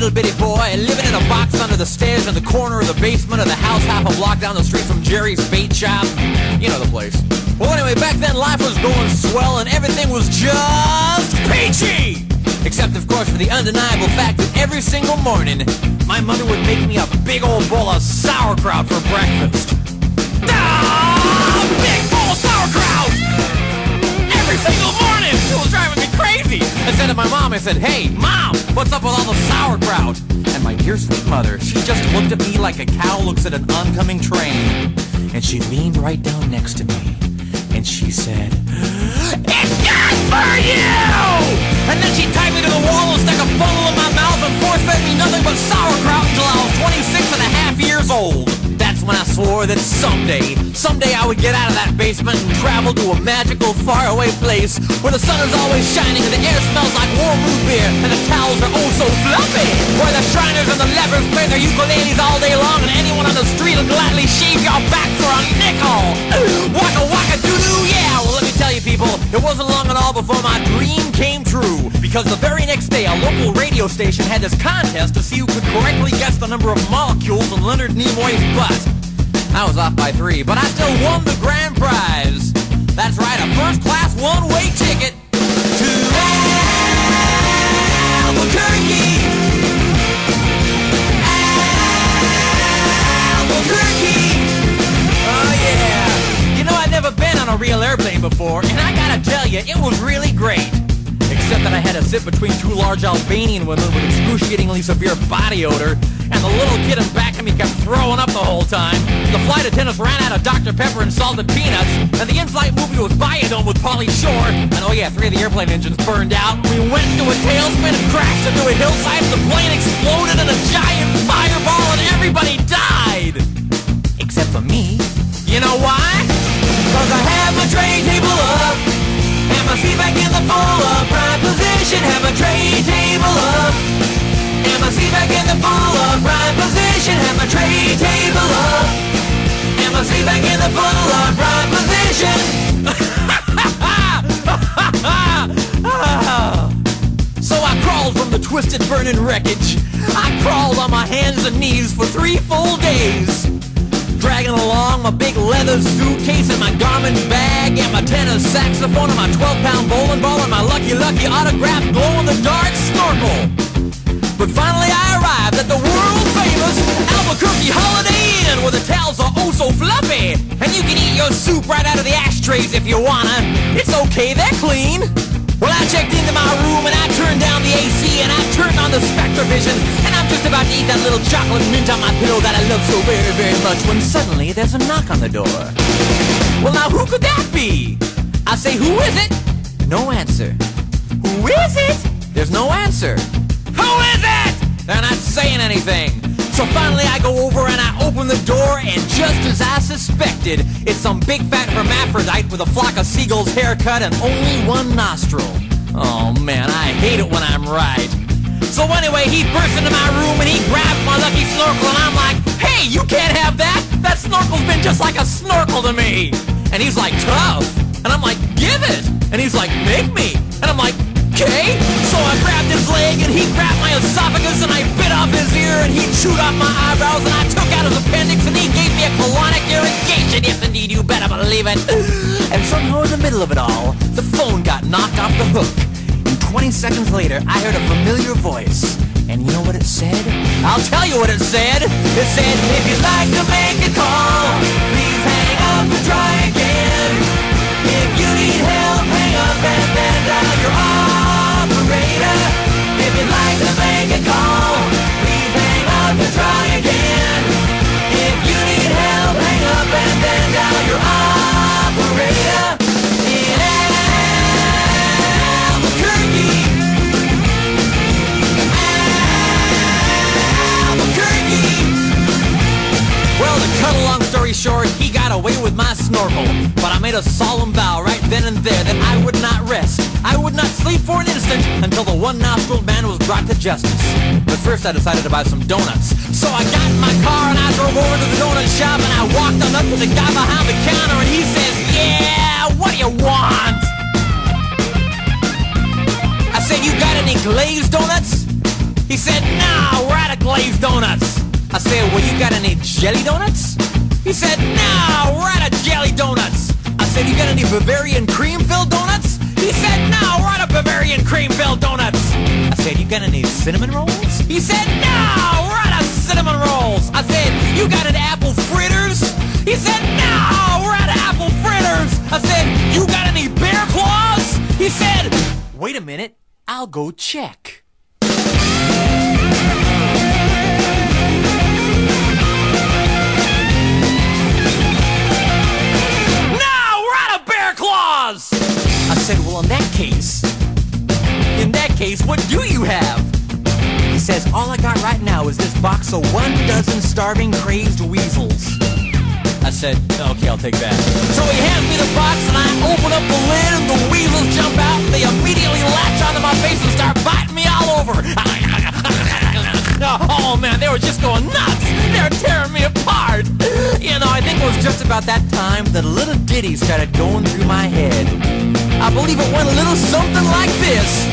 little bitty boy living in a box under the stairs in the corner of the basement of the house half a block down the street from Jerry's Bait Shop. You know the place. Well, anyway, back then life was going swell and everything was just peachy! Except, of course, for the undeniable fact that every single morning, my mother would make me a big old bowl of sauerkraut for breakfast. Ah! Big mom, I said, Hey, Mom, what's up with all the sauerkraut? And my dear sweet mother, she just looked at me like a cow looks at an oncoming train. And she leaned right down next to me. And she said, It's good for you! And then she tied me to the wall and stuck a funnel in my mouth and force-fed me nothing but sauerkraut until I was 26 and a half years old. When I swore that someday, someday I would get out of that basement and travel to a magical, faraway place where the sun is always shining and the air smells like warm root beer and the towels are oh so fluffy. Where the Shriners and the lepers play their ukuleles all day long and anyone on the street will gladly shave your back for a nickel. Waka waka doo doo, yeah. Well, let me tell you people, it wasn't long at all before my dream came true. Because the very next day, a local radio station had this contest to see who could correctly guess the number of molecules in Leonard Nimoy's butt. I was off by three, but I still won the grand prize. That's right, a first-class one-way ticket to Albuquerque. Albuquerque. Oh yeah. You know I'd never been on a real airplane before, and I gotta tell you, it was really great. Sit between two large Albanian women with excruciatingly severe body odor, and the little kid in back of me kept throwing up the whole time. The flight attendants ran out of Dr. Pepper and salted peanuts, and the in-flight movie was Biodome with Pauly Shore. And oh yeah, three of the airplane engines burned out. We went into a tailspin and crashed into a hillside. The plane exploded in a giant fireball, and everybody died, except for me. You know why? Cause I have my tray table up. And my seat back in the full upright position. Have my tray table up. And my seat back in the full upright position. Have my tray table up. And my seat back in the full upright position. So I crawled from the twisted burning wreckage. I crawled on my hands and knees for three full days. Dragging along my big leather suitcase and my garment bag and my tenor saxophone and my 12-pound bowling ball and my Lucky Lucky autograph glow-in-the-dark snorkel. But finally I arrived at the world-famous Albuquerque Holiday Inn where the towels are oh so fluffy and you can eat your soup right out of the ashtrays if you wanna. It's okay, they're clean. Well, I checked into my room and I turned down the AC and I turned on the Spectravision and I'm just about to eat that little chocolate mint on my pillow that I love so very, very much when suddenly there's a knock on the door. Well, now who could that be? I say, who is it? No answer. Who is it? There's no answer. Who is it? They're not saying anything. So finally I go over and I open the door and just as I suspected, it's some big fat hermaphrodite with a flock of seagulls haircut and only one nostril. Oh man, I hate it when I'm right. So anyway, he burst into my room and he grabbed my lucky snorkel and I'm like, hey, you can't have that! That snorkel's been just like a snorkel to me! And he's like, tough! And I'm like, give it! And he's like, make me! And I'm like, okay? So I grabbed his leg and he grabbed my esophagus and I bit off his ear and he chewed off my eyebrows and I took out his appendix and he gave me a colonic irrigation. Yes, indeed, you better believe it. And somehow in the middle of it all, the phone got knocked off the hook. And 20 seconds later, I heard a familiar voice. And you know what it said? I'll tell you what it said. It said, if you'd like to make a call, please hang up and try short, he got away with my snorkel. But I made a solemn vow right then and there that I would not rest. I would not sleep for an instant until the one-nostriled man was brought to justice. But first I decided to buy some donuts. So I got in my car and I drove over to the donut shop and I walked on up to the guy behind the counter and he says, Yeah, what do you want? I said, You got any glazed donuts? He said, nah, we're out of glazed donuts. I said, well, you got any jelly donuts? He said, nah, we're out of jelly donuts. I said, you got any Bavarian cream-filled donuts? He said, no, we're out of Bavarian cream-filled donuts. I said, you got any cinnamon rolls? He said, no, we're out of cinnamon rolls. I said, you got any apple fritters? He said, no, we're out of apple fritters. I said, you got any bear claws? He said, wait a minute, I'll go check. I said, well, in that case, in that case, what do you have? He says, all I got right now is this box of one dozen starving crazed weasels. I said, okay, I'll take that. So he hands me the box and I open up the lid and the weasels jump out and they immediately latch onto my face and start biting me all over. oh man, they were just going nuts. They were tearing me apart. Just about that time that a little ditty started going through my head. I believe it went a little something like this.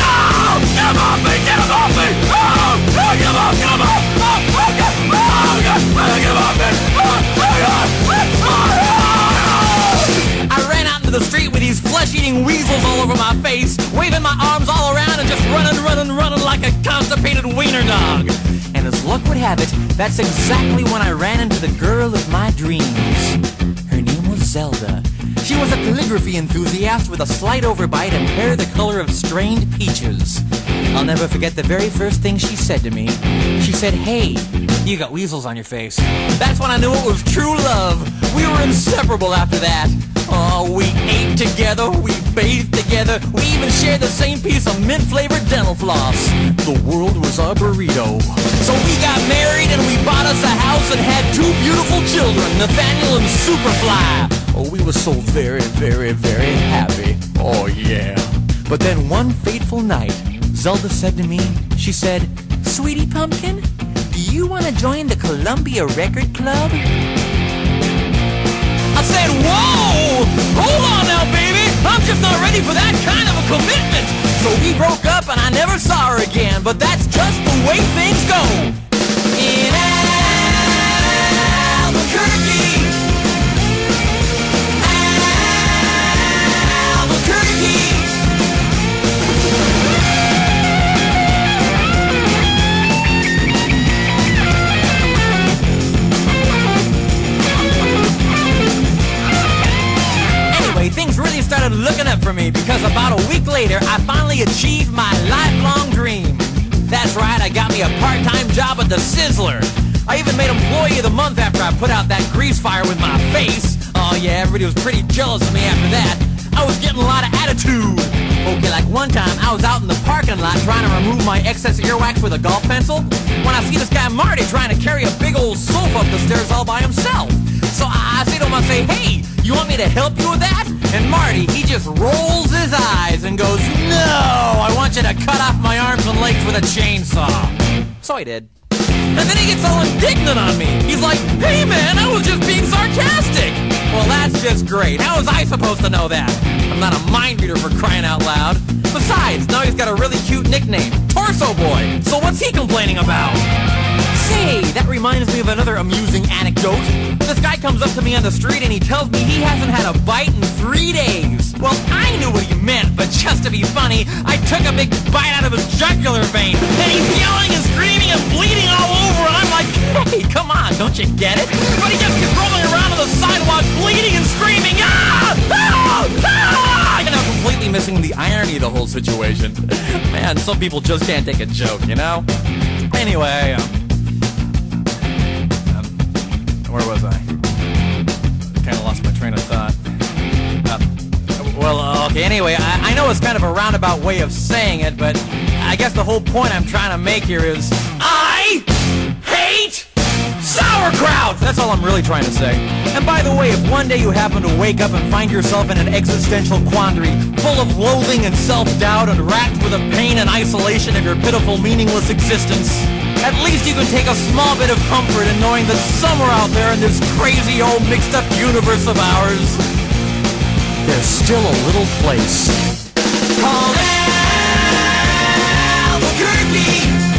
Oh, get off me! Get off me! Oh, oh, get off! Get off! Oh, oh, get, oh, get, oh, get off me! Oh, oh, God. Oh, I ran out into the street with these flesh-eating weasels all over my face, waving my arms all around and just running, running, running like a constipated wiener dog. Luck would have it, that's exactly when I ran into the girl of my dreams. Her name was Zelda. She was a calligraphy enthusiast with a slight overbite and hair the color of strained peaches. I'll never forget the very first thing she said to me. She said, Hey, you got weasels on your face. That's when I knew it was true love. We were inseparable after that. Oh, we ate together, we bathed together, we even shared the same piece of mint-flavored dental floss. The world was our burrito. So we got married and we bought us a house and had two beautiful children, Nathaniel and Superfly. Oh, we were so very, very, very happy. Oh, yeah. But then one fateful night, Zelda said to me, she said, Sweetie Pumpkin, do you want to join the Columbia Record Club? I said, whoa! Hold on now, baby! I'm just not ready for that kind of a commitment! So we broke up and I never saw her again, but that's just the way things go! Up for me because about a week later, I finally achieved my lifelong dream. That's right, I got me a part-time job at the Sizzler. I even made Employee of the Month after I put out that grease fire with my face. Oh yeah, everybody was pretty jealous of me after that. I was getting a lot of attitude. Okay, like one time I was out in the parking lot trying to remove my excess earwax with a golf pencil when I see this guy Marty trying to carry a big old sofa up the stairs all by himself. So I, say to him, I say, hey, you want me to help you with that? And Marty, he just rolls his eyes and goes, no, I want you to cut off my arms and legs with a chainsaw. So I did. And then he gets all indignant on me. He's like, hey man, I was just being sarcastic. Well, that's just great. How was I supposed to know that? I'm not a mind reader for crying out loud. Besides, now he's got a really cute nickname, Torso Boy. So what's he complaining about? Say, that reminds me of another amusing anecdote. This guy comes up to me on the street and he tells me he hasn't had a bite in three days. Well, I knew what he meant, but just to be funny, I took a big bite out of his jugular vein. And he's yelling and screaming and bleeding all over, and I'm like, hey, come on, don't you get it? But he just keeps rolling around on the sidewalk, bleeding and screaming, ah! Ah! Ah! You know, completely missing the irony of the whole situation. Man, some people just can't take a joke, you know? Anyway, um, where was I? Kind of lost my train of thought. Uh, well, uh, okay, anyway, I, I know it's kind of a roundabout way of saying it, but I guess the whole point I'm trying to make here is I hate sauerkraut! That's all I'm really trying to say. And by the way, if one day you happen to wake up and find yourself in an existential quandary, full of loathing and self-doubt and racked with the pain and isolation of your pitiful, meaningless existence, at least you can take a small bit of comfort in knowing that somewhere out there in this crazy old mixed up universe of ours, there's still a little place called Albuquerque.